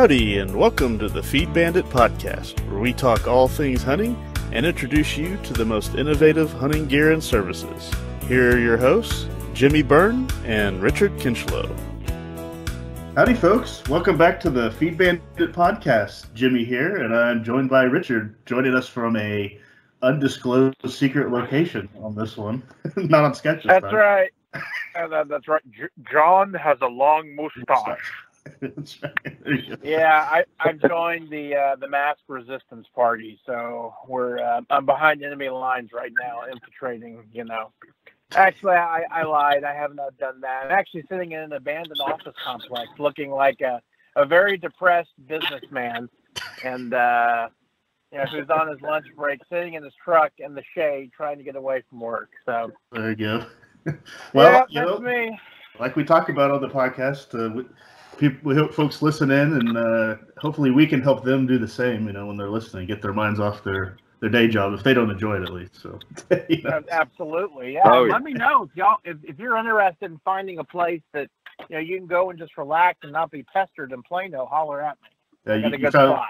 Howdy, and welcome to the Feed Bandit podcast, where we talk all things hunting and introduce you to the most innovative hunting gear and services. Here are your hosts, Jimmy Byrne and Richard Kinchlow. Howdy, folks. Welcome back to the Feed Bandit podcast. Jimmy here, and I'm joined by Richard, joining us from a undisclosed secret location on this one. Not on sketches. That's time. right. Uh, that's right. J- John has a long mustache. yeah, I, I joined the uh, the mask resistance party, so we're uh, I'm behind enemy lines right now, infiltrating. You know, actually, I, I lied. I have not done that. I'm actually sitting in an abandoned office complex, looking like a a very depressed businessman, and uh, you know, who's on his lunch break, sitting in his truck in the shade, trying to get away from work. So there you go. well, yeah, you know, me. like we talked about on the podcast. Uh, we hope folks listen in, and uh, hopefully we can help them do the same. You know, when they're listening, get their minds off their their day job if they don't enjoy it at least. So, you know. absolutely, yeah. Oh, yeah. Let me know if y'all if, if you're interested in finding a place that you know you can go and just relax and not be pestered in Plano. Holler at me. Yeah, you, you found,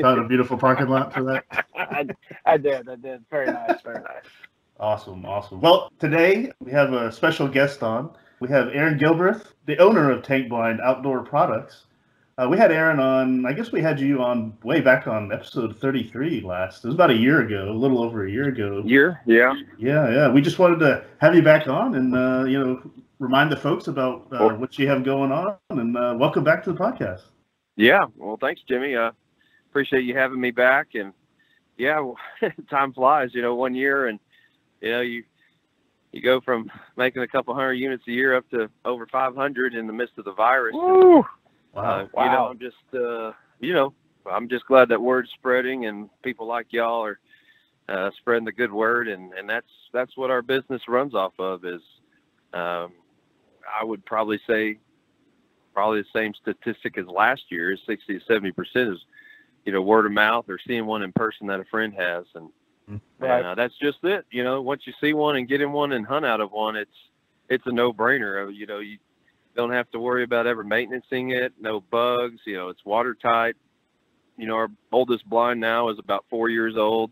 found, a beautiful parking lot for that. I, I did. I did. Very nice. Very nice. Awesome. Awesome. Well, today we have a special guest on. We have Aaron Gilbreath, the owner of Tank Blind Outdoor Products. Uh, we had Aaron on, I guess we had you on way back on episode 33 last. It was about a year ago, a little over a year ago. Year? Yeah. Yeah, yeah. We just wanted to have you back on and, uh, you know, remind the folks about uh, what you have going on and uh, welcome back to the podcast. Yeah. Well, thanks, Jimmy. Uh, appreciate you having me back. And yeah, time flies, you know, one year and, you know, you, you go from making a couple hundred units a year up to over 500 in the midst of the virus. Woo! Wow. Uh, wow. You know, I'm just, uh, you know, I'm just glad that word's spreading and people like y'all are uh, spreading the good word. And, and that's, that's what our business runs off of is, um, I would probably say probably the same statistic as last year is 60 to 70% is, you know, word of mouth or seeing one in person that a friend has. And, Right. And, uh, that's just it. You know, once you see one and get in one and hunt out of one, it's it's a no brainer. You know, you don't have to worry about ever maintaining it. No bugs. You know, it's watertight. You know, our oldest blind now is about four years old.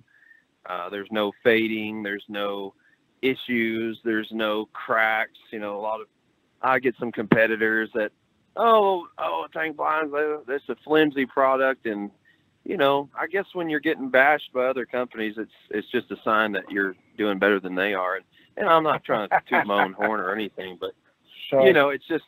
Uh, there's no fading. There's no issues. There's no cracks. You know, a lot of I get some competitors that, oh, oh, tank blinds, that's a flimsy product, and you know, I guess when you're getting bashed by other companies, it's it's just a sign that you're doing better than they are. And, and I'm not trying to toot my own horn or anything, but sure. you know, it's just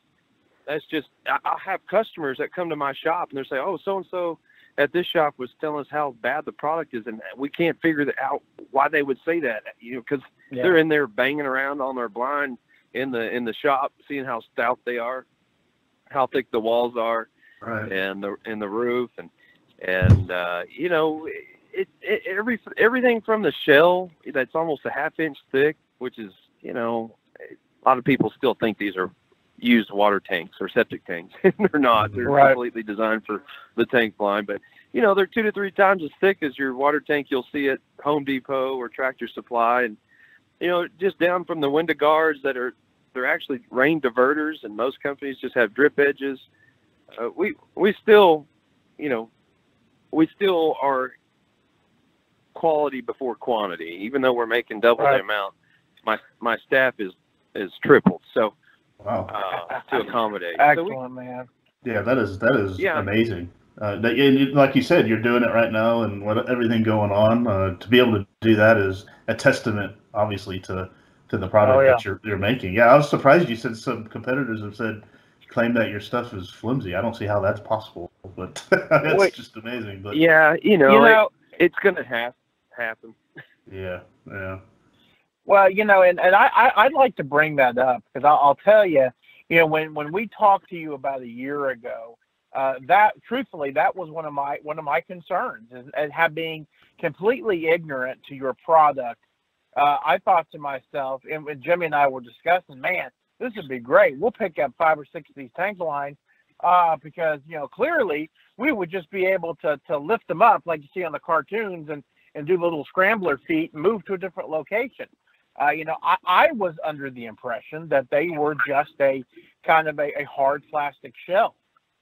that's just I, I have customers that come to my shop and they say, "Oh, so and so at this shop was telling us how bad the product is, and we can't figure out why they would say that. You know, because yeah. they're in there banging around on their blind in the in the shop, seeing how stout they are, how thick the walls are, right. and the in the roof, and and uh, you know, it, it, every everything from the shell that's almost a half inch thick, which is you know, a lot of people still think these are used water tanks or septic tanks. they're not. They're right. completely designed for the tank blind, but you know, they're two to three times as thick as your water tank you'll see at Home Depot or Tractor Supply, and you know, just down from the window guards that are they're actually rain diverters, and most companies just have drip edges. Uh, we we still, you know, we still are quality before quantity. Even though we're making double right. the amount, my my staff is is tripled. So wow. uh, to accommodate. Excellent, so we, man. Yeah, that is that is yeah. amazing. Uh, that, and like you said, you're doing it right now, and what everything going on. Uh, to be able to do that is a testament, obviously, to to the product oh, yeah. that you're you're making. Yeah, I was surprised you said some competitors have said claim that your stuff is flimsy. I don't see how that's possible, but that's Wait, just amazing. But yeah, you know, you know it's gonna have happen. Yeah, yeah. Well, you know, and, and I, I would like to bring that up because I'll, I'll tell you, you know, when when we talked to you about a year ago, uh, that truthfully that was one of my one of my concerns is, is have being completely ignorant to your product. Uh, I thought to myself, and when Jimmy and I were discussing, man, this would be great. We'll pick up five or six of these tank blinds uh, because you know clearly we would just be able to to lift them up like you see on the cartoons and and do little scrambler feet and move to a different location. Uh, you know, I, I was under the impression that they were just a kind of a, a hard plastic shell.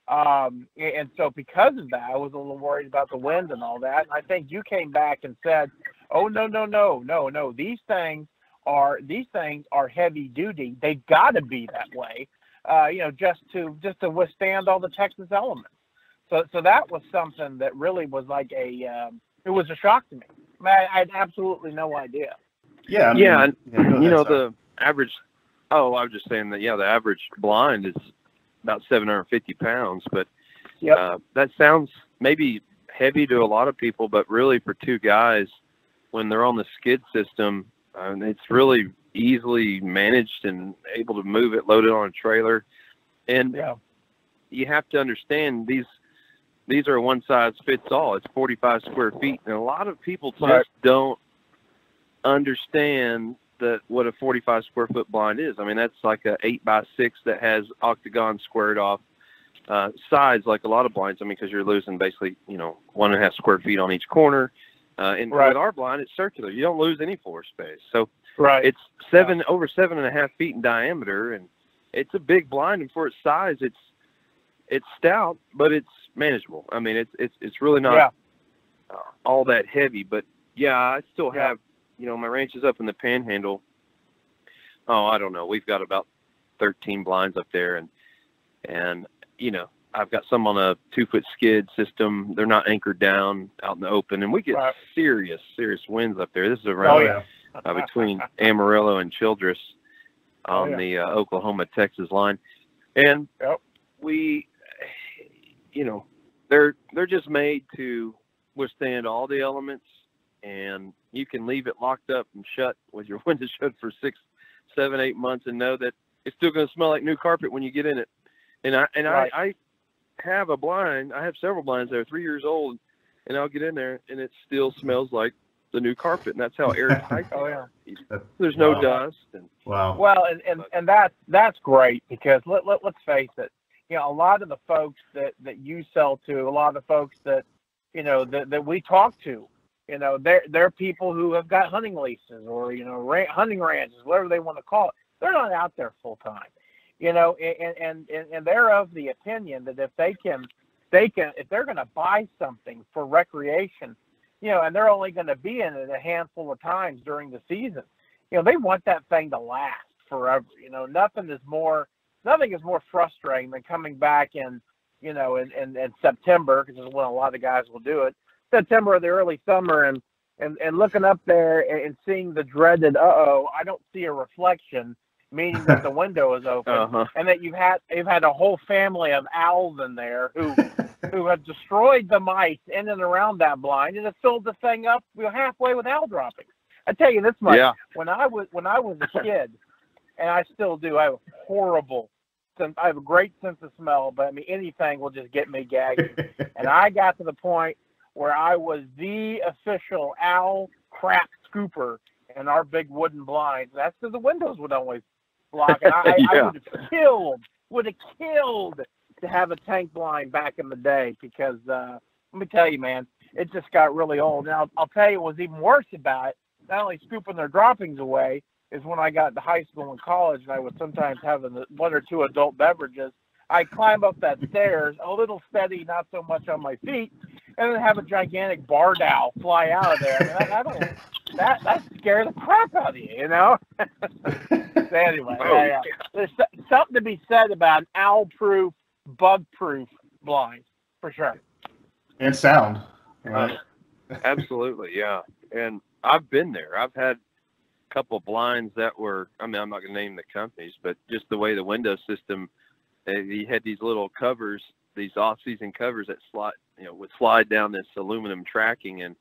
Um, and so because of that, I was a little worried about the wind and all that. And I think you came back and said, "Oh no, no, no, no, no! These things are these things are heavy duty. They've got to be that way, uh, you know, just to just to withstand all the Texas elements." So, so that was something that really was like a um, it was a shock to me. I, mean, I, I had absolutely no idea. Yeah, I mean, yeah, and yeah, you know sorry. the average. Oh, I was just saying that. Yeah, the average blind is about 750 pounds, but yep. uh, that sounds maybe heavy to a lot of people, but really for two guys, when they're on the skid system, uh, it's really easily managed and able to move it, load it on a trailer, and yeah. you have to understand these these are one size fits all. It's 45 square feet, and a lot of people just right. don't understand that what a 45 square foot blind is. I mean, that's like a eight by six that has octagon squared off uh, sides, like a lot of blinds. I mean, because you're losing basically, you know, one and a half square feet on each corner. Uh, and right. with our blind, it's circular. You don't lose any floor space. So right. it's seven yeah. over seven and a half feet in diameter, and it's a big blind. And for its size, it's it's stout, but it's manageable. I mean, it's it's it's really not yeah. uh, all that heavy. But yeah, I still yeah. have you know, my ranch is up in the panhandle. Oh, I don't know. We've got about 13 blinds up there and, and, you know, I've got some on a two foot skid system. They're not anchored down out in the open and we get right. serious, serious winds up there. This is around oh, yeah. Uh, between Amarillo and Childress on oh, yeah. the uh, Oklahoma Texas line. And yep. we, you know, they're, they're just made to withstand all the elements and you can leave it locked up and shut with your windows shut for six, seven, eight months and know that it's still going to smell like new carpet when you get in it. And I and right. I, I have a blind. I have several blinds that are three years old, and I'll get in there and it still smells like the new carpet, and that's how airtight. oh yeah. There's no wow. dust. And, wow. Well, and and and that's that's great because let, let let's face it. You know, a lot of the folks that that you sell to, a lot of the folks that you know that that we talk to, you know, they're they're people who have got hunting leases or you know ra- hunting ranches, whatever they want to call it. They're not out there full time, you know, and, and and and they're of the opinion that if they can, they can if they're going to buy something for recreation, you know, and they're only going to be in it a handful of times during the season, you know, they want that thing to last forever. You know, nothing is more nothing is more frustrating than coming back in, you know, in in, in September because is when a lot of guys will do it September or the early summer and and, and looking up there and, seeing the dreaded uh oh, I don't see a reflection, meaning that the window is open, uh-huh. and that you've had you've had a whole family of owls in there who who have destroyed the mice in and around that blind and have filled the thing up you know, halfway with owl droppings. I tell you this much: yeah. when I was when I was a kid, and I still do, I have a horrible sense. I have a great sense of smell, but I mean anything will just get me gagging. and I got to the point where I was the official owl crap scooper in our big wooden blinds. That's because the windows would always block. And I, yeah. I would have killed, would have killed to have a tank blind back in the day because uh, let me tell you, man, it just got really old. Now I'll tell you, what was even worse about it. Not only scooping their droppings away, is when I got to high school and college, and I would sometimes have one or two adult beverages. I climb up that stairs, a little steady, not so much on my feet, and then have a gigantic barred owl fly out of there. I that, don't, that that scares the crap out of you, you know. so anyway, oh, yeah. there's something to be said about an owl-proof, bug-proof blind for sure. And sound. Right? Uh, absolutely, yeah. And I've been there. I've had a couple blinds that were. I mean, I'm not going to name the companies, but just the way the window system. They had these little covers, these off-season covers that slide you know would slide down this aluminum tracking and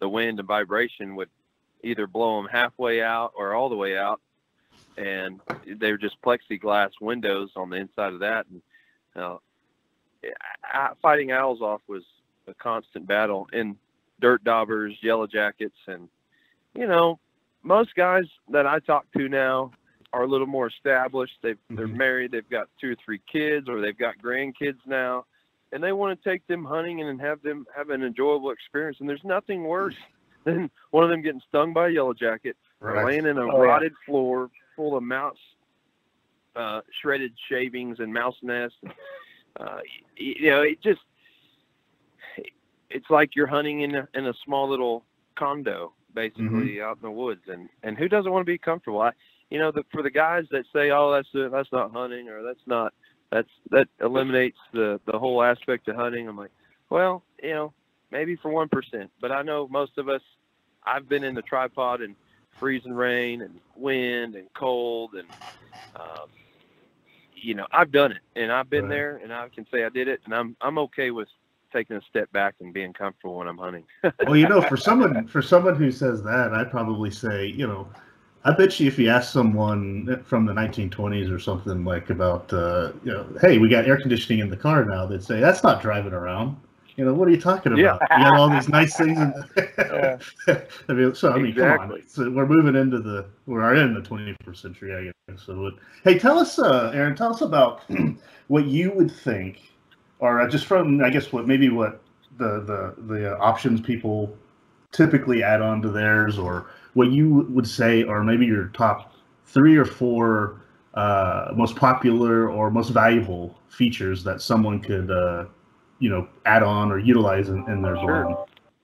the wind and vibration would either blow them halfway out or all the way out and they were just plexiglass windows on the inside of that and uh, fighting owls off was a constant battle in dirt daubers yellow jackets and you know most guys that i talk to now are a little more established they mm-hmm. they're married they've got two or three kids or they've got grandkids now and they want to take them hunting and have them have an enjoyable experience. And there's nothing worse than one of them getting stung by a yellow jacket, right. laying in a oh, rotted yeah. floor full of mouse uh, shredded shavings and mouse nests. Uh, you know, it just it's like you're hunting in a, in a small little condo basically mm-hmm. out in the woods and and who doesn't want to be comfortable I you know the, for the guys that say oh that's uh, that's not hunting or that's not that's that eliminates the the whole aspect of hunting I'm like well you know maybe for one percent but I know most of us I've been in the tripod and freezing rain and wind and cold and um, you know I've done it and I've been right. there and I can say I did it and I'm I'm okay with taking a step back and being comfortable when I'm hunting. well, you know, for someone for someone who says that, I'd probably say, you know, I bet you if you ask someone from the 1920s or something like about, uh, you know, hey, we got air conditioning in the car now, they'd say that's not driving around. You know, what are you talking about? Yeah. you got all these nice things. yeah. I mean, so I mean, exactly. come on. So we're moving into the we're in the 21st century, I guess. So, hey, tell us, uh, Aaron, tell us about what you would think or uh, just from I guess what maybe what the the the uh, options people typically add on to theirs, or what you would say are maybe your top three or four uh, most popular or most valuable features that someone could uh, you know add on or utilize in, in their sure. blind.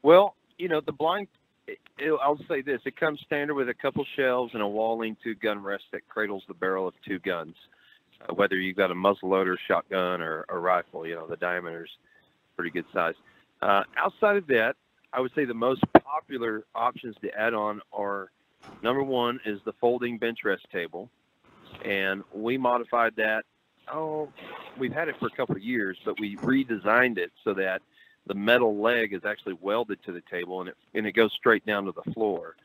Well, you know the blind. It, it, I'll say this: it comes standard with a couple shelves and a wall two gun rest that cradles the barrel of two guns uh, whether you've got a muzzleloader, shotgun, or a rifle. You know, the diameter's pretty good size. Uh, outside of that, I would say the most popular options to add on are number one is the folding bench rest table, and we modified that. Oh, we've had it for a couple of years, but we redesigned it so that the metal leg is actually welded to the table and it and it goes straight down to the floor.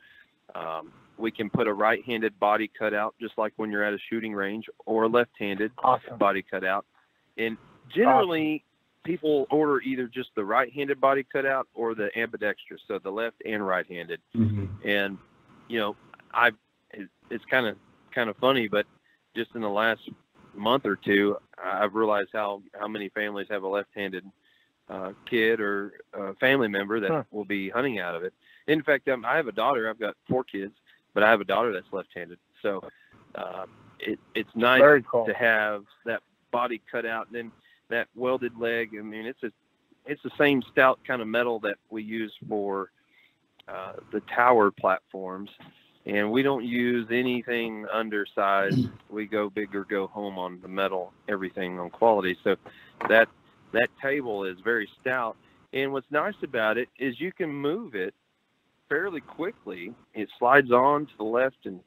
Um, we can put a right-handed body cutout, just like when you're at a shooting range, or a left-handed awesome. body cutout. And generally, awesome. people order either just the right-handed body cutout or the ambidextrous, so the left and right-handed. Mm-hmm. And you know, I it's kind of kind of funny, but just in the last month or two, I've realized how how many families have a left-handed uh, kid or uh, family member that huh. will be hunting out of it. In fact, um, I have a daughter. I've got four kids, but I have a daughter that's left-handed. So uh, it, it's nice cool. to have that body cut out and then that welded leg. I mean, it's a it's the same stout kind of metal that we use for uh, the tower platforms, and we don't use anything undersized. We go big or go home on the metal, everything on quality. So that that table is very stout. And what's nice about it is you can move it fairly quickly. It slides on to the left and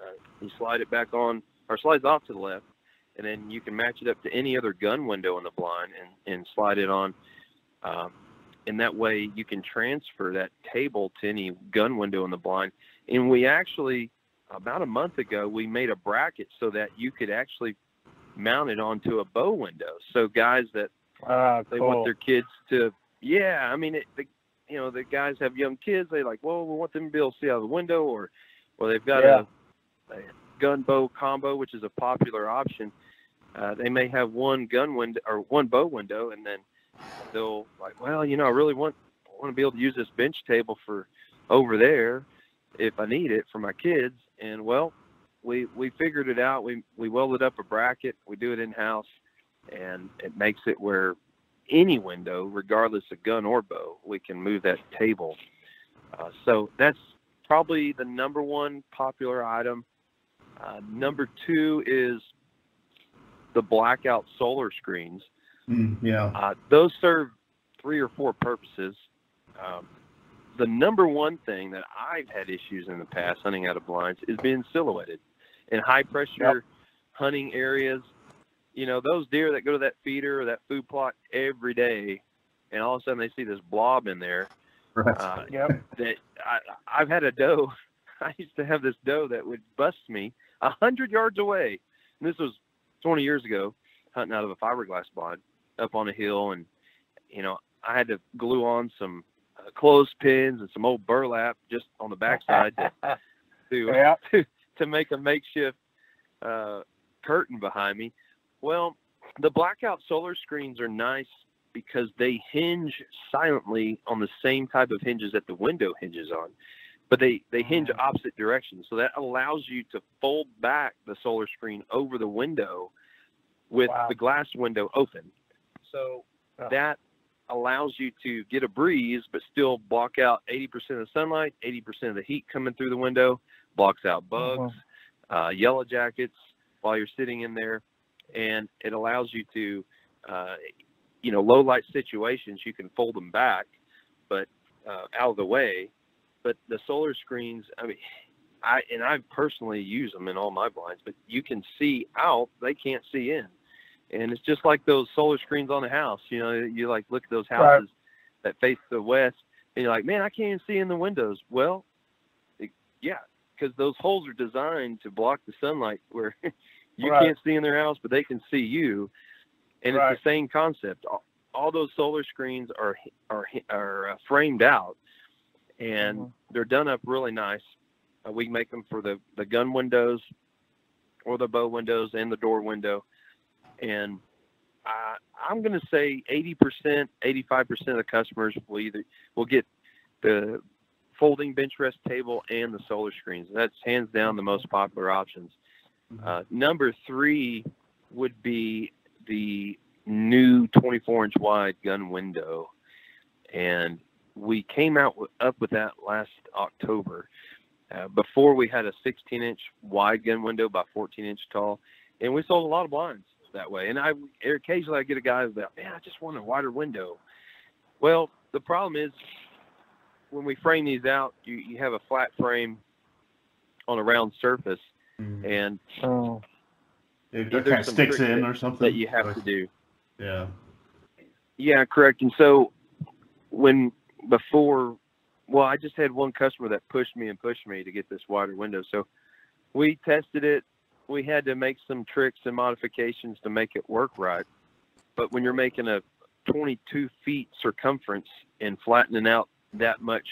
uh, you slide it back on, or slides off to the left, and then you can match it up to any other gun window in the blind and, and slide it on. Um, and that way you can transfer that table to any gun window in the blind. And we actually, about a month ago, we made a bracket so that you could actually mount it onto a bow window. So guys that uh, they want their kids to, yeah, I mean, it, the, you know the guys have young kids they like well we want them to be able to see out of the window or or they've got yeah. a, a, gun bow combo which is a popular option uh, they may have one gun window or one bow window and then they'll like well you know i really want want to be able to use this bench table for over there if i need it for my kids and well we we figured it out we we welded up a bracket we do it in house and it makes it where any window, regardless of gun or bow, we can move that table. Uh, so that's probably the number one popular item. Uh, number two is the blackout solar screens. Mm, yeah. Uh, those serve three or four purposes. Um, the number one thing that I've had issues in the past hunting out of blinds is being silhouetted in high pressure yep. hunting areas you know, those deer that go to that feeder or that food plot every day, and all of a sudden they see this blob in there. Right. Uh, yep. That I, I've had a doe. I used to have this doe that would bust me a hundred yards away. And this was 20 years ago, hunting out of a fiberglass blind up on a hill, and you know, I had to glue on some clothespins and some old burlap just on the backside to to, yeah. to to make a makeshift uh, curtain behind me. Well, the blackout solar screens are nice because they hinge silently on the same type of hinges that the window hinges on, but they, they hinge mm. opposite directions. So that allows you to fold back the solar screen over the window with wow. the glass window open. So that allows you to get a breeze, but still block out 80% of the sunlight, 80% of the heat coming through the window, blocks out bugs, uh-huh. uh, yellow jackets while you're sitting in there, and it allows you to, uh, you know, low light situations you can fold them back, but uh, out of the way. But the solar screens, I mean, I and I personally use them in all my blinds, but you can see out, they can't see in and it's just like those solar screens on the house. You know, you like look at those houses right. that face the west, and you're like, man, I can't even see in the windows. Well, it, yeah, because those holes are designed to block the sunlight where you right. can't see in their house, but they can see you, and right. it's the same concept. All, all, those solar screens are are are uh, framed out, and mm-hmm. they're done up really nice. Uh, we make them for the the gun windows, or the bow windows, and the door window and uh, I'm going to say 80%, 85% of the customers will either will get the folding bench rest table and the solar screens. That's hands down the most popular options. Mm-hmm. Uh, number three would be the new 24 inch wide gun window, and we came out with, up with that last October. Uh, before we had a 16 inch wide gun window by 14 inch tall, and we sold a lot of blinds that way. And I occasionally I get a guy about, man, I just want a wider window. Well, the problem is when we frame these out, you, you have a flat frame on a round surface, mm. and oh. it kind of sticks in or something that you have like, to do. Yeah. Yeah, correct. And so when before, well, I just had one customer that pushed me and pushed me to get this wider window. So we tested it we had to make some tricks and modifications to make it work right. But when you're making a 22 feet circumference and flattening out that much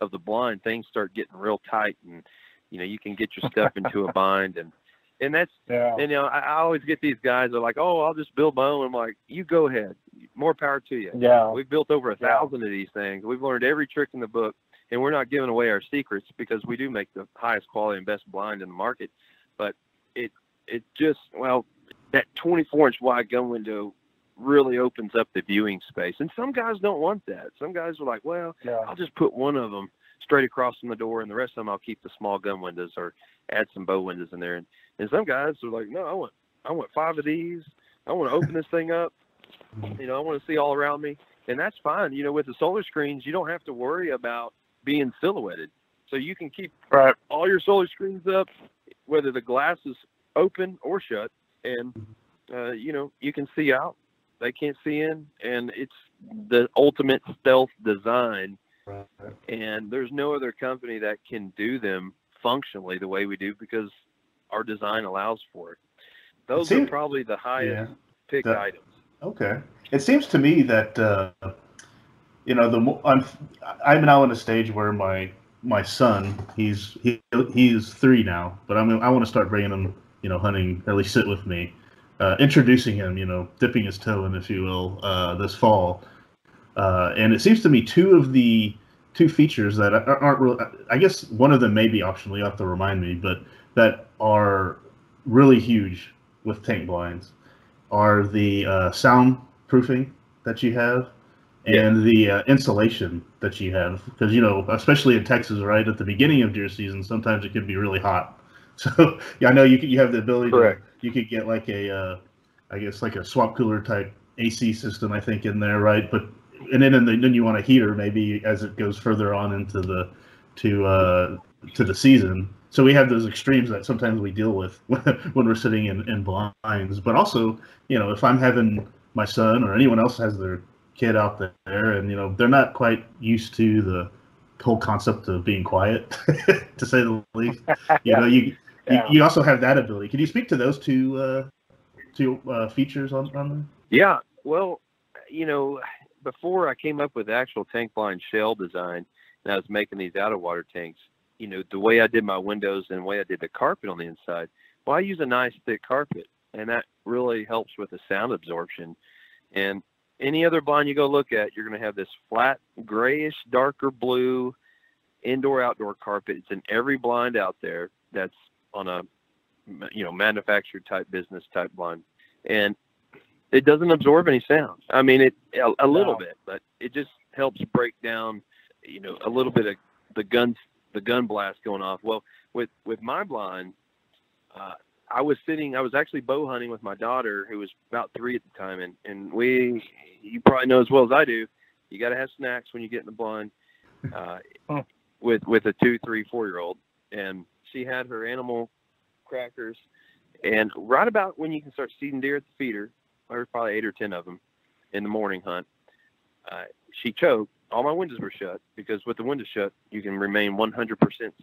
of the blind, things start getting real tight, and you know you can get your stuff into a bind, and and that's yeah. and you know I, I always get these guys that are like, oh, I'll just build my own. I'm like, you go ahead, more power to you. Yeah, we've built over a thousand yeah. of these things. We've learned every trick in the book, and we're not giving away our secrets because we do make the highest quality and best blind in the market. But it it just well that 24 inch wide gun window really opens up the viewing space. And some guys don't want that. Some guys are like, well, yeah. I'll just put one of them straight across from the door, and the rest of them I'll keep the small gun windows or add some bow windows in there. And and some guys are like, no, I want I want five of these. I want to open this thing up. You know, I want to see all around me, and that's fine. You know, with the solar screens, you don't have to worry about being silhouetted. So you can keep right. all your solar screens up, whether the glass is open or shut, and uh, you know you can see out. They can't see in, and it's the ultimate stealth design. Right. And there's no other company that can do them functionally the way we do because our design allows for it. Those seems, are probably the highest yeah, pick the, items. Okay. It seems to me that uh, you know the I'm I'm now in a stage where my my son he's he, he's three now, but I'm I want to start bringing him you know, hunting, or at least sit with me, uh, introducing him, you know, dipping his toe in, if you will, uh, this fall. Uh, and it seems to me two of the two features that aren't really, I guess one of them may be optional, you have to remind me, but that are really huge with tank blinds are the uh, soundproofing that you have and the uh, insulation that you have because you know especially in texas right at the beginning of deer season sometimes it can be really hot So yeah, I know you you have the ability Correct. to you could get like a uh, I guess like a swap cooler type AC system I think in there, right? But and then the, then you want a heater maybe as it goes further on into the to uh, to the season. So we have those extremes that sometimes we deal with when we're sitting in, in blinds. But also, you know, if I'm having my son or anyone else has their kid out there and you know they're not quite used to the whole concept of being quiet to say the least you know you yeah. you, also have that ability. Can you speak to those two uh, two uh, features on on them? Yeah, well, you know, before I came up with the actual tank blind shell design, and I was making these out of water tanks. You know, the way I did my windows and the way I did the carpet on the inside. Well, I use a nice thick carpet, and that really helps with the sound absorption. And any other blind you go look at, you're going to have this flat, grayish, darker blue indoor outdoor carpet. It's in every blind out there that's on a you know manufactured type business type blind and it doesn't absorb any sound. I mean, it a, a little no. bit, but it just helps break down, you know, a little bit of the guns, the gun blast going off. Well, with with my blind, uh, I was sitting. I was actually bow hunting with my daughter, who was about three at the time, and and we, you probably know as well as I do, you got to have snacks when you get in the blind. Uh, with with a two, three, four year old, and she had her animal crackers, and right about when you can start seeding deer at the feeder, there was probably eight or ten of them in the morning hunt. Uh, she choked. All my windows were shut because with the windows shut, you can remain 100%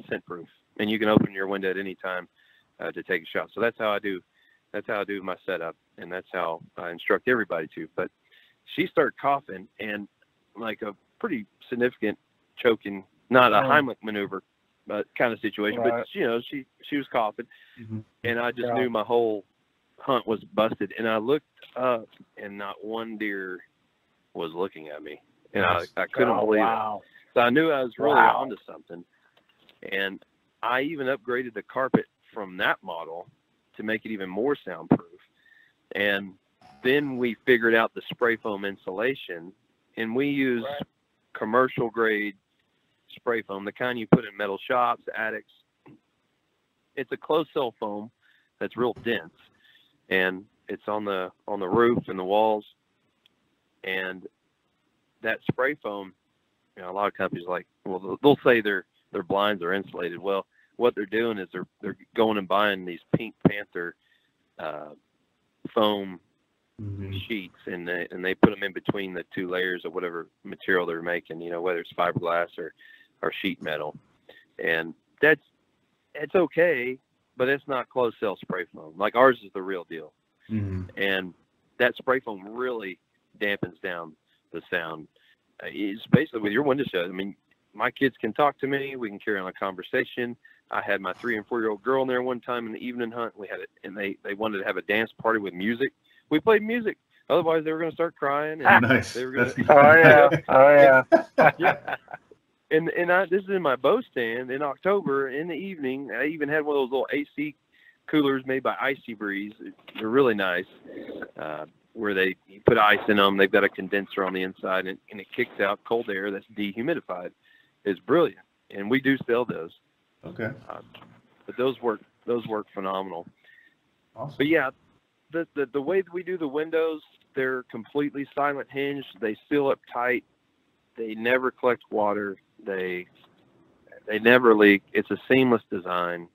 scent proof, and you can open your window at any time uh, to take a shot. So that's how I do. That's how I do my setup, and that's how I instruct everybody to. But she started coughing, and like a pretty significant choking, not a Heimlich maneuver, but kind of situation. Right. But you know, she she was coughing, mm-hmm. and I just yeah. knew my whole hunt was busted. And I looked up, and not one deer was looking at me, and I I couldn't oh, believe wow. it. So I knew I was really wow. onto something, and I even upgraded the carpet from that model to make it even more soundproof. And then we figured out the spray foam insulation, and we use right. commercial grade spray foam, the kind you put in metal shops, attics. It's a closed cell foam that's real dense, and it's on the on the roof and the walls. And that spray foam, you know, a lot of companies like, well, they'll say their their blinds are insulated. Well, what they're doing is they're they're going and buying these Pink Panther uh, foam mm-hmm. sheets, and they and they put them in between the two layers of whatever material they're making. You know, whether it's fiberglass or or sheet metal, and that's it's okay, but it's not closed cell spray foam. Like ours is the real deal, mm-hmm. and that spray foam really dampens down the sound. Uh, it's basically with your window shut. I mean, my kids can talk to me. We can carry on a conversation. I had my three and four year old girl in there one time in the evening hunt. We had it, and they they wanted to have a dance party with music. We played music. Otherwise, they were going to start crying. And nice. They were going to. oh yeah. Oh yeah. yeah. And and I, this is in my bow stand in October in the evening. I even had one of those little AC coolers made by IcyBreeze. They're really nice. Uh, where they put ice in them. They've got a condenser on the inside, and, and it kicks out cold air that's dehumidified. It's brilliant, and we do sell those. Okay. Uh, but those work those work phenomenal. Awesome. But yeah, the, the the way that we do the windows, they're completely silent hinged. They seal up tight. They never collect water. They they never leak. It's a seamless design.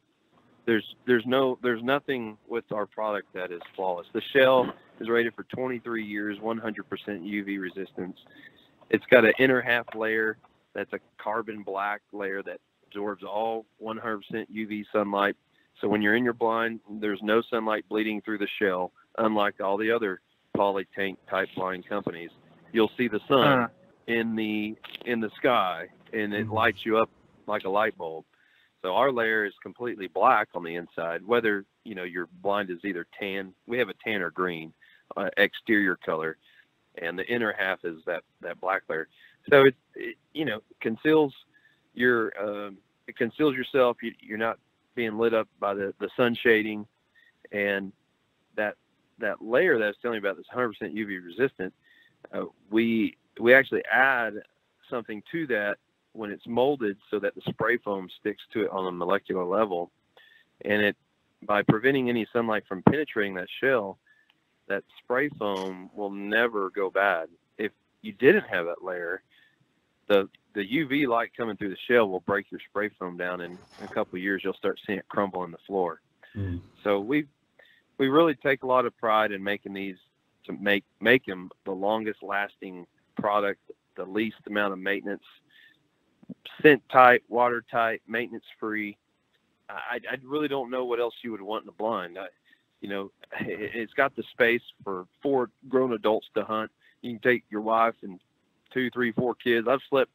There's there's no there's nothing with our product that is flawless. The shell is rated for 23 years, 100% UV resistance. It's got an inner half layer that's a carbon black layer that absorbs all 100% UV sunlight. So when you're in your blind, there's no sunlight bleeding through the shell, unlike all the other poly tank type blind companies. You'll see the sun uh. in the in the sky, and it mm-hmm. lights you up like a light bulb. So our layer is completely black on the inside. Whether you know your blind is either tan, we have a tan or green uh, exterior color, and the inner half is that that black layer. So it, it you know conceals your um, it conceals yourself. You, you're not being lit up by the, the sun shading, and that that layer that I was telling you about that's 100% UV resistant. Uh, we we actually add something to that when it's molded so that the spray foam sticks to it on a molecular level, and it by preventing any sunlight from penetrating that shell, that spray foam will never go bad. If you didn't have that layer, the the UV light coming through the shell will break your spray foam down, and in a couple of years you'll start seeing it crumble in the floor. Mm. So we we really take a lot of pride in making these to make make them the longest lasting product, the least amount of maintenance, scent tight, watertight, maintenance free. I, I really don't know what else you would want in a blind. I, you know, it's got the space for four grown adults to hunt. You can take your wife and two, three, four kids. I've slept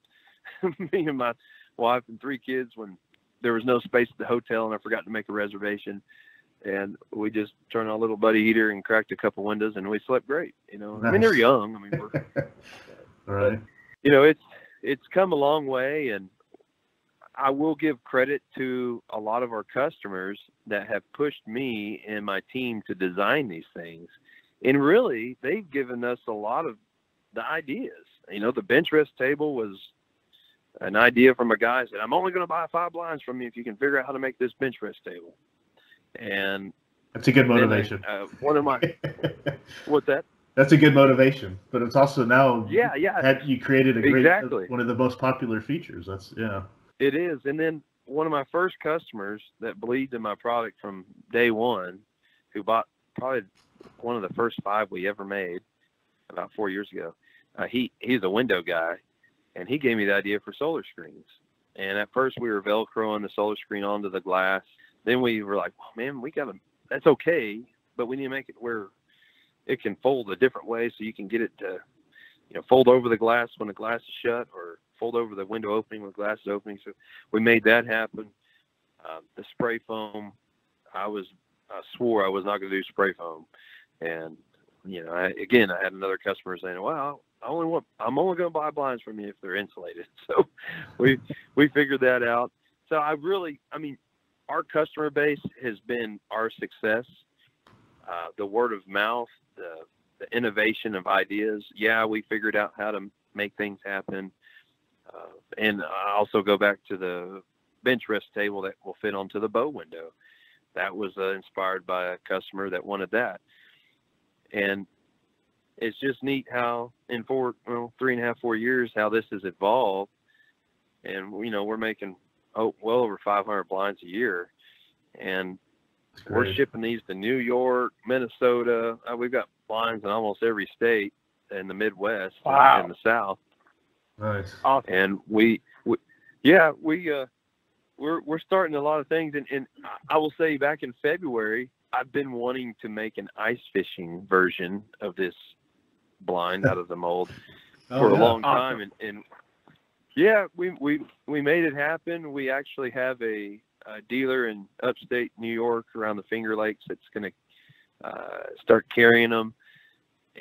me and my wife and three kids when there was no space at the hotel and I forgot to make a reservation. And we just turned on a little buddy heater and cracked a couple windows and we slept great. You know, nice. I mean they're young. I mean we're right. you know, it's it's come a long way and I will give credit to a lot of our customers that have pushed me and my team to design these things. and really they've given us a lot of the ideas. You know, the bench rest table was an idea from a guy said, "I'm only going to buy five blinds from you if you can figure out how to make this bench rest table." And that's a good motivation. uh, one of my what's that? That's a good motivation, but it's also now yeah yeah you created a great exactly. one of the most popular features. That's yeah. It is, and then one of my first customers that believed in my product from day one, who bought probably one of the first five we ever made about four years ago. Uh, he he's a window guy, and he gave me the idea for solar screens. And at first we were velcroing the solar screen onto the glass. Then we were like, oh, man, we got to. That's okay, but we need to make it where it can fold a different way so you can get it to, you know, fold over the glass when the glass is shut, or fold over the window opening when the glass is opening. So we made that happen. Uh, the spray foam, I was I swore I was not going to do spray foam, and you know, I, again, I had another customer saying, "Well, I only want I'm only going to buy blinds from you if they're insulated." So we we figured that out. So I really, I mean, our customer base has been our success. Uh, the word of mouth, the, the innovation of ideas. Yeah, we figured out how to make things happen. Uh, and I also go back to the bench rest table that will fit onto the bow window. That was uh, inspired by a customer that wanted that. And it's just neat how in four, well, three and a half, four years, how this has evolved. And, you know, we're making oh, well over 500 blinds a year. And we're shipping these to New York, Minnesota. Uh, we've got blinds in almost every state in the Midwest wow. and the South. Nice. Awesome. And we, we yeah, we, uh, we're, we're starting a lot of things. And, and I will say back in February, I've been wanting to make an ice fishing version of this blind out of the mold oh, for a long time. And, and yeah, we, we, we made it happen. We actually have a, a dealer in upstate New York around the Finger Lakes that's going to uh, start carrying them.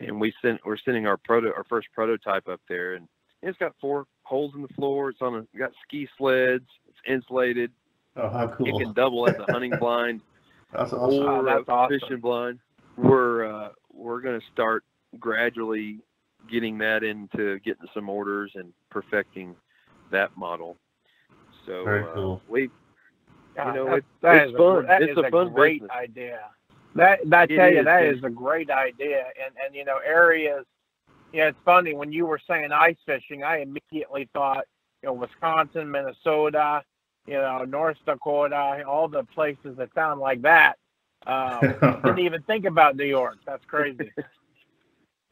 And we sent, we're sending our proto, our first prototype up there and it's got four holes in the floor. It's on a, got ski sleds. It's insulated. Oh, how cool. It can double as a hunting blind. that's awesome. Or oh, that's awesome. fishing blind. We're, uh, we're going to start gradually getting that into getting some orders and perfecting that model. So Very uh, cool. we, you know, that, it's, that it's fun. A, that it's a, a fun great business. idea. That, that It tell you is, that and- a great idea. And and you know areas. Yeah, it's funny when you were saying ice fishing. I immediately thought you know Wisconsin, Minnesota, you know North Dakota, all the places that sound like that. Um, didn't even think about New York. That's crazy.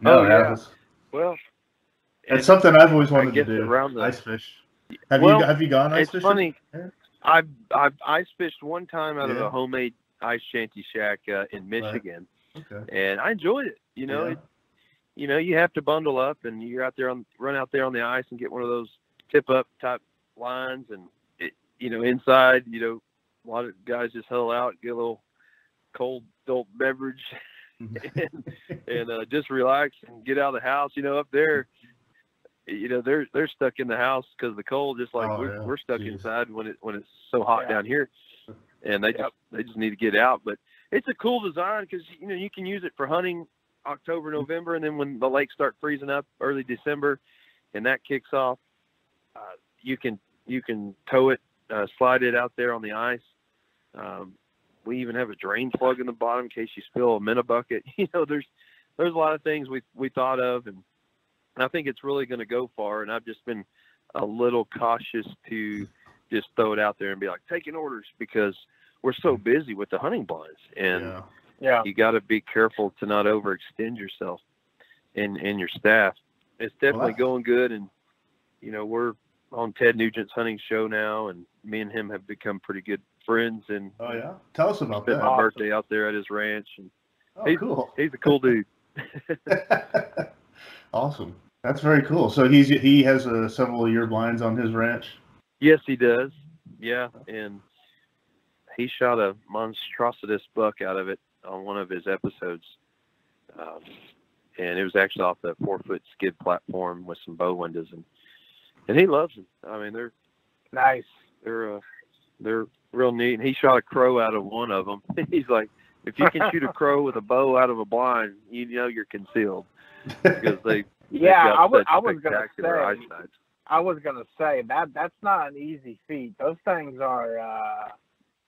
no, Oh, yeah. that's, Well, that's and something I've always wanted to do. around the- ice fish. Have Well, you have you gone ice it's fishing? funny. I've I've ice fished one time out of a homemade ice shanty shack uh, in Michigan, Okay. and I enjoyed it. You know, Yeah. it, you know, you have to bundle up and you're out there on run out there on the ice and get one of those tip up type lines, and it, you know, inside, you know, a lot of guys just huddle out, get a little cold adult beverage, and, and uh, just relax and get out of the house. You know, up there, you know, they're they're stuck in the house because the cold, just like Oh, we're, yeah. we're stuck Jeez. inside when it when it's so hot Yeah. down here, and they Yep. just they just need to get out. But it's a cool design because you know you can use it for hunting October, November, and then when the lakes start freezing up early December, and that kicks off, uh, you can you can tow it, uh, slide it out there on the ice. Um, we even have a drain plug in the bottom in case you spill a minnow bucket. You know, there's there's a lot of things we we thought of, and I think it's really going to go far. And I've just been a little cautious to just throw it out there and be like taking orders because we're so mm-hmm. busy with the hunting blinds, and yeah. Yeah. you got to be careful to not overextend yourself and and your staff. It's definitely Wow. going good, and you know we're on Ted Nugent's hunting show now, and me and him have become pretty good friends. And Oh yeah. Tell us about spent that. my Awesome. birthday out there at his ranch, and Oh, cool. he's a cool dude. awesome. That's very cool. So he's he has uh, several of your blinds on his ranch. Yes, he does. Yeah, and he shot a monstrositus buck out of it on one of his episodes, um, and it was actually off the four foot skid platform with some bow windows, and and he loves them. I mean, they're Nice. they're uh, they're real neat. And he shot a crow out of one of them. He's like, if you can shoot a crow with a bow out of a blind, you know you're concealed because they. yeah, I was. I was gonna say. Eyesight. I was gonna say that that's not an easy feat. Those things are. uh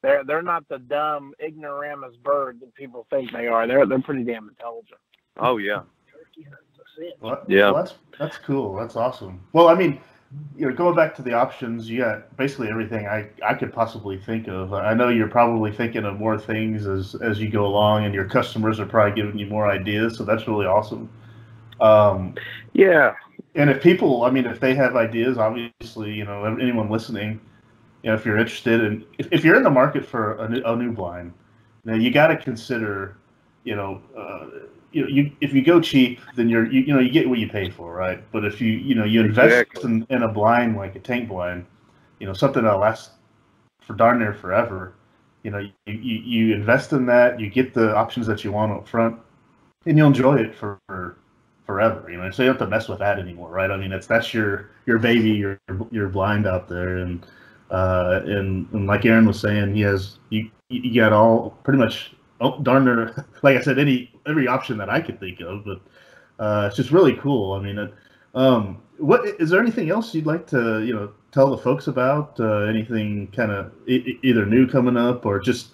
they're they're not the dumb ignoramus bird that people think they are. They're they're pretty damn intelligent. Oh yeah. Well, yeah. Well, that's that's cool. That's awesome. Well, I mean, you know, going back to the options, you got basically everything I, I could possibly think of. I know you're probably thinking of more things as as you go along, and your customers are probably giving you more ideas. So that's really awesome. Um, yeah. And if people, I mean, if they have ideas, obviously, you know, anyone listening, you know, if you're interested in, if, if you're in the market for a new, a new blind, you know, you got to consider, you know, uh, you know, you if you go cheap, then you're you, you know you get what you pay for, right? But if you you know you invest exactly. in, in a blind like a tank blind, you know something that lasts for darn near forever. You know, you, you, you invest in that, you get the options that you want up front, and you'll enjoy it for, for forever. You know, so you don't have to mess with that anymore, right? I mean, that's that's your your baby, your your blind out there, and uh, and, and like Aaron was saying, he has you you got all pretty much oh, darn near, like I said, any every option that I could think of. But uh, it's just really cool. I mean, um, what is there anything else you'd like to you know tell the folks about? Uh, anything kind of e- either new coming up or just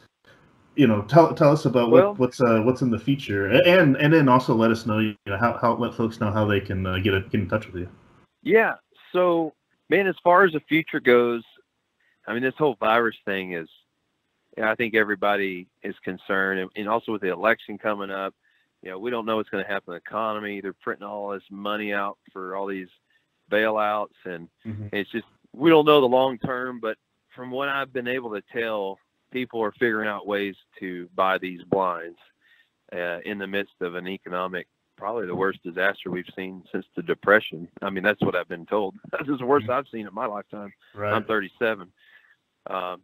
you know tell tell us about well, what, what's uh, what's in the future and and then also let us know you know how, how let folks know how they can uh, get a, get in touch with you. Yeah. So man, as far as the future goes, I mean, this whole virus thing is I think everybody is concerned, and, and also with the election coming up, you know, we don't know what's going to happen in the economy. They're printing all this money out for all these bailouts, and mm-hmm. it's just we don't know the long term. But from what I've been able to tell, people are figuring out ways to buy these blinds uh, in the midst of an economic, probably the worst disaster we've seen since the Depression. I mean, that's what I've been told. That's the worst mm-hmm. I've seen in my lifetime. Right. I'm 37. Um,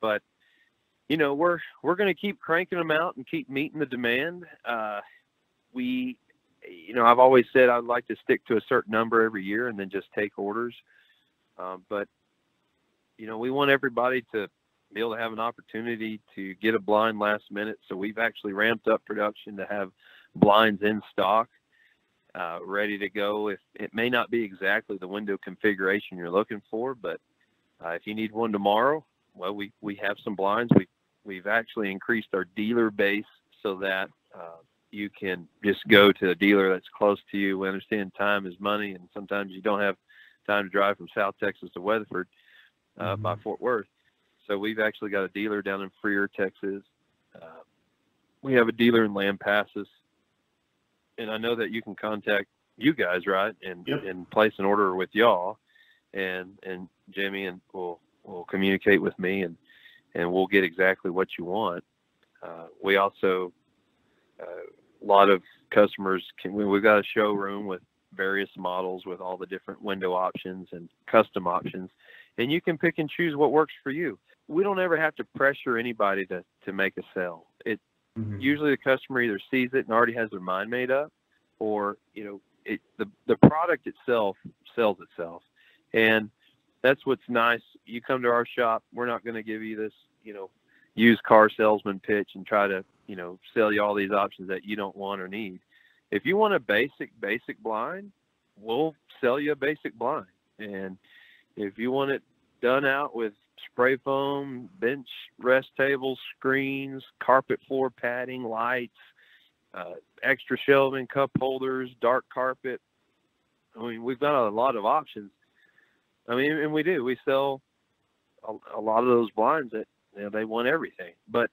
but you know, we're we're going to keep cranking them out and keep meeting the demand. Uh, we, you know, I've always said I'd like to stick to a certain number every year and then just take orders. Um, but you know, we want everybody to be able to have an opportunity to get a blind last minute. So we've actually ramped up production to have blinds in stock, uh, ready to go. If it may not be exactly the window configuration you're looking for, but uh, if you need one tomorrow, well, we, we have some blinds. We we've actually increased our dealer base so that uh, you can just go to a dealer that's close to you. We understand time is money, and sometimes you don't have time to drive from South Texas to Weatherford uh, mm-hmm. by Fort Worth. So we've actually got a dealer down in Freer, Texas. Uh, we have a dealer in Lampasas, and I know that you can contact you guys, right, and yep. and place an order with y'all, and and Jimmy and will will communicate with me and and we'll get exactly what you want. Uh, we also uh, a lot of customers can we've got a showroom with various models with all the different window options and custom options and you can pick and choose what works for you we don't ever have to pressure anybody to to make a sale it mm-hmm. usually the customer either sees it and already has their mind made up or you know it the the product itself sells itself and that's what's nice. You come to our shop, we're not going to give you this, you know, used car salesman pitch and try to, you know, sell you all these options that you don't want or need. If you want a basic, basic blind, we'll sell you a basic blind. And if you want it done out with spray foam, bench rest tables, screens, carpet floor padding, lights, uh, extra shelving, cup holders, dark carpet. I mean, we've got a lot of options. I mean, and we do. We sell a, a lot of those blinds that you know, they want everything. But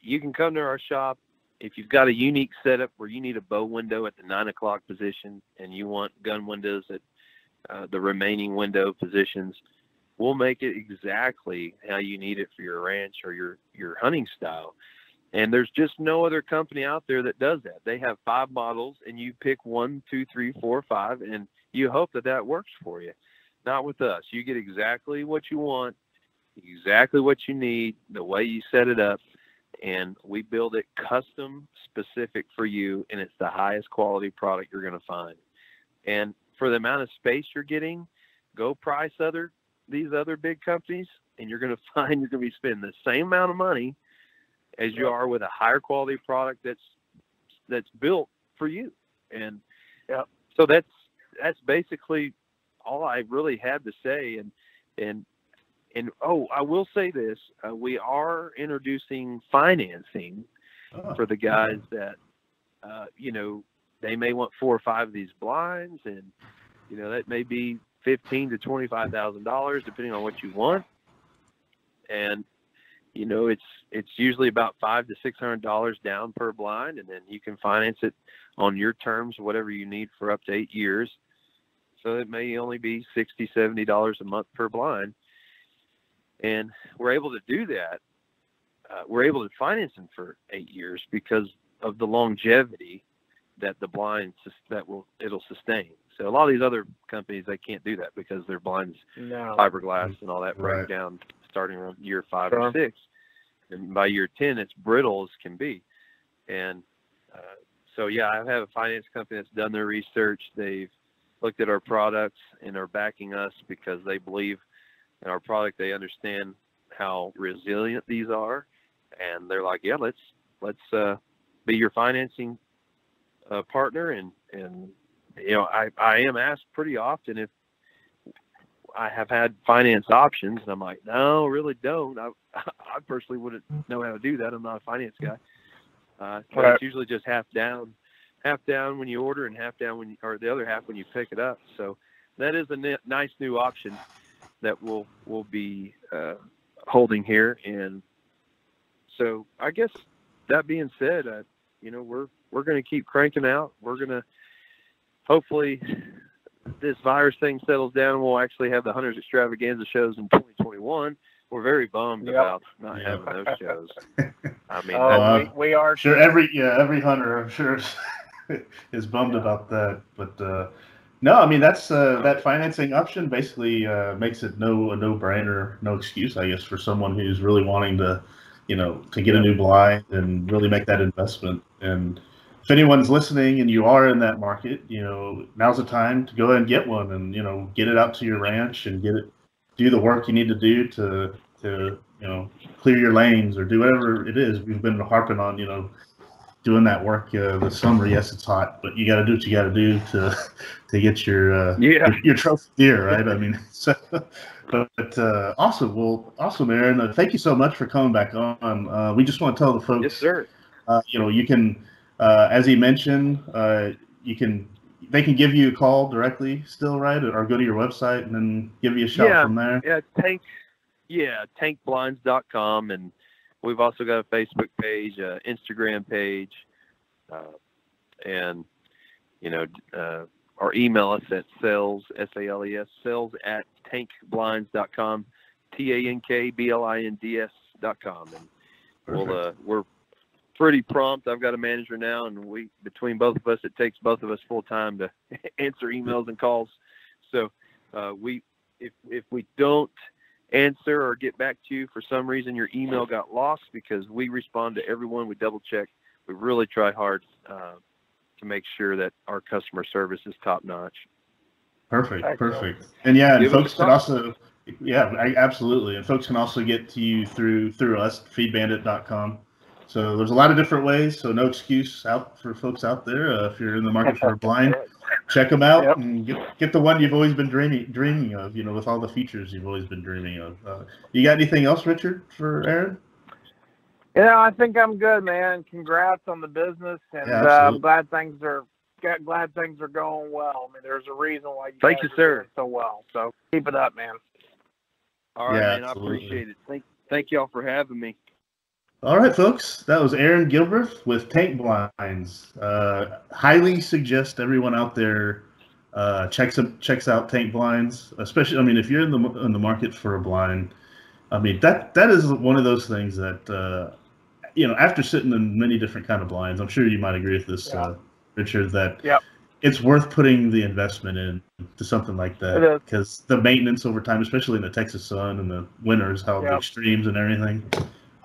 you can come to our shop if you've got a unique setup where you need a bow window at the nine o'clock position and you want gun windows at uh, the remaining window positions. We'll make it exactly how you need it for your ranch or your your hunting style. And there's just no other company out there that does that. They have five models, and you pick one, two, three, four, five, and you hope that that works for you. Not with us. You get exactly what you want, exactly what you need, the way you set it up, and we build it custom specific for you, and it's the highest quality product you're going to find. And for the amount of space you're getting, go price other these other big companies, and you're going to find you're going to be spending the same amount of money as you are with a higher quality product that's that's built for you. And yep. so that's that's basically all I really had to say. And and and oh, I will say this: uh, we are introducing financing oh. for the guys that uh, you know they may want four or five of these blinds, and you know that may be fifteen to twenty five thousand dollars, depending on what you want. And you know it's it's usually about five to six hundred dollars down per blind, and then you can finance it on your terms, whatever you need for up to eight years. So it may only be sixty, seventy dollars a month per blind, and we're able to do that. Uh, we're able to finance them for eight years because of the longevity that the blinds that will it'll sustain. So a lot of these other companies they can't do that because their blinds no. fiberglass and all that break right. down starting around year five sure. or six, and by year ten it's brittle as can be. And uh, so yeah, I have a finance company that's done their research. They've looked at our products and are backing us because they believe in our product. They understand how resilient these are, and they're like, yeah, let's let's uh, be your financing uh, partner and and you know, I, I am asked pretty often if I have had finance options, and I'm like, no, really don't. I, I personally wouldn't know how to do that. I'm not a finance guy. Uh, right. It's usually just half down, half down when you order, and half down when you, or the other half when you pick it up. So that is a nice new option that we'll we'll be uh, holding here. And so I guess that being said, uh, you know, we're we're going to keep cranking out. We're going to hopefully this virus thing settles down. and We'll actually have the Hunters Extravaganza shows in 2021. We're very bummed yep. about not yep. having those shows. I mean, uh, we, we, are sure every yeah every hunter I'm sure is, bummed yeah. about that. But uh, no, I mean that's uh, that financing option basically uh, makes it no a no brainer, no excuse, I guess, for someone who's really wanting to, you know, to get a new blind and really make that investment and if anyone's listening and you are in that market, you know, now's the time to go ahead and get one and, you know, get it out to your ranch and get it, do the work you need to do to, to, you know, clear your lanes or do whatever it is. We've been harping on, you know, doing that work uh, this summer. Yes, it's hot, but you got to do what you got to do to, to get your, uh, yeah. your, your trophy deer, right? I mean, so, but uh, awesome. Well, awesome, Aaron. Uh, thank you so much for coming back on. Uh, we just want to tell the folks, yes, sir. Uh, you know, you can, uh, as he mentioned, uh, you can they can give you a call directly still, right? Or go to your website and then give you a shout yeah, from there. Yeah, tank yeah, tankblinds.com and we've also got a Facebook page, uh, Instagram page, uh, and you know, uh, or email us at sales s a l e s sales at tankblinds.com, t a n k b l i n d s dot com, and Perfect. we'll uh, we're pretty prompt. I've got a manager now, and we between both of us, it takes both of us full time to answer emails and calls. So uh, we, if if we don't answer or get back to you for some reason, your email got lost because we respond to everyone. We double check. We really try hard uh, to make sure that our customer service is top notch. Perfect, perfect. And yeah, and folks can also, yeah, absolutely. And folks can also get to you through through us, feedbandit.com. So there's a lot of different ways. So no excuse out for folks out there. Uh, if you're in the market for a blind, check them out yep. and get, get the one you've always been dreaming dreaming of. You know, with all the features you've always been dreaming of. Uh, you got anything else, Richard, for Aaron? Yeah, I think I'm good, man. Congrats on the business, and yeah, uh, glad things are glad things are going well. I mean, there's a reason why you thank you, sir, so well. So keep it up, man. All right, yeah, man. Absolutely. I appreciate it. Thank thank y'all for having me. All right, folks. That was Aaron Gilbreath with Tank Blinds. Uh, highly suggest everyone out there uh, checks checks out Tank Blinds. Especially, I mean, if you're in the in the market for a blind, I mean that that is one of those things that uh, you know. After sitting in many different kind of blinds, I'm sure you might agree with this, yeah. Uh, Richard. That yep. it's worth putting the investment in to something like that because the maintenance over time, especially in the Texas sun and the winters, how the extremes and everything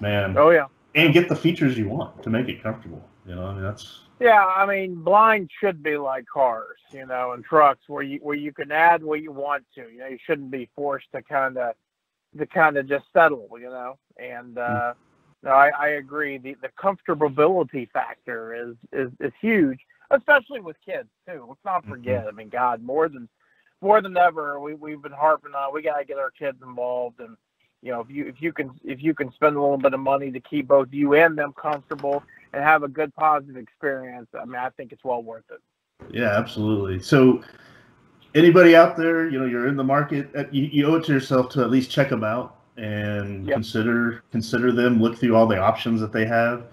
man. Oh yeah. And get the features you want to make it comfortable. You know, I mean that's. Yeah, I mean, blind should be like cars, you know, and trucks where you where you can add what you want to. You know, you shouldn't be forced to kind of to kind of just settle, you know. And uh, no, I, I agree. The the comfortability factor is, is is huge, especially with kids too. Let's not mm-hmm. forget. Mm-hmm. I mean, God, more than more than ever, we we've been harping on. We gotta get our kids involved, and you know, if you if you can if you can spend a little bit of money to keep both you and them comfortable and have a good positive experience, I mean, I think it's well worth it. Yeah, absolutely. So, anybody out there, you know, you're in the market, uh, you, you owe it to yourself to at least check them out and yep. consider consider them. Look through all the options that they have.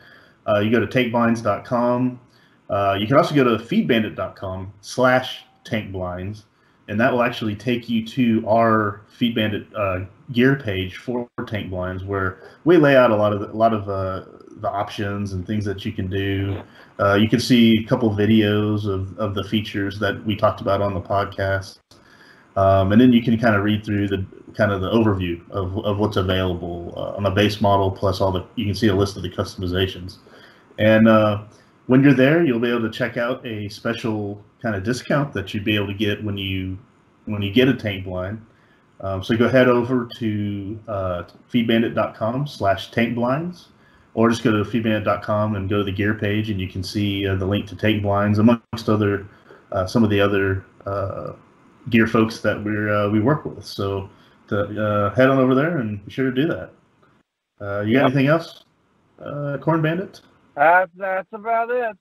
Uh, you go to tankblinds.com. Uh, you can also go to feedbandit.com slash tankblinds, and that will actually take you to our Feed Bandit uh, gear page for tank blinds, where we lay out a lot of the, a lot of uh, the options and things that you can do. Uh, you can see a couple videos of, of the features that we talked about on the podcast. Um, and then you can kind of read through the kind of the overview of, of what's available uh, on the base model, plus all the you can see a list of the customizations. And uh, when you're there, you'll be able to check out a special kind of discount that you'd be able to get when you when you get a tank blind. Um, so go head over to uh, feedbandit.com slash tank blinds or just go to feedbandit.com and go to the gear page and you can see uh, the link to tank blinds amongst other uh, some of the other uh, gear folks that we uh, we work with. So to, uh, head on over there and be sure to do that. Uh, you got yep. anything else, uh, Corn Bandit? That's that's about it.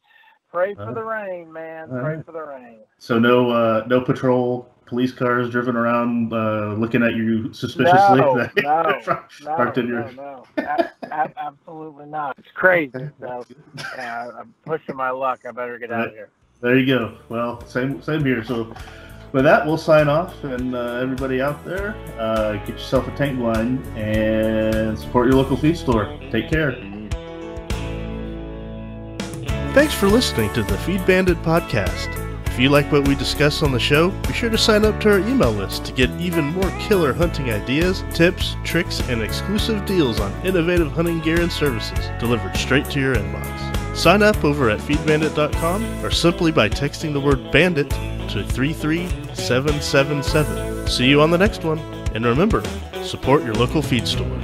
Pray for the rain, man. Pray right. for the rain. So no uh, no patrol police cars driven around uh, looking at you suspiciously. No, no, no, no, no. A- a- absolutely not. It's crazy. So, yeah, I'm pushing my luck. I better get out of here. There you go. Well, same same here. So with that, we'll sign off, and uh, everybody out there, uh, get yourself a tank blind and support your local feed store. Take care. Thanks for listening to the Feed Bandit podcast. If you like what we discuss on the show, be sure to sign up to our email list to get even more killer hunting ideas, tips, tricks, and exclusive deals on innovative hunting gear and services delivered straight to your inbox. Sign up over at feedbandit.com or simply by texting the word bandit to 33777. See you on the next one, and remember, support your local feed store.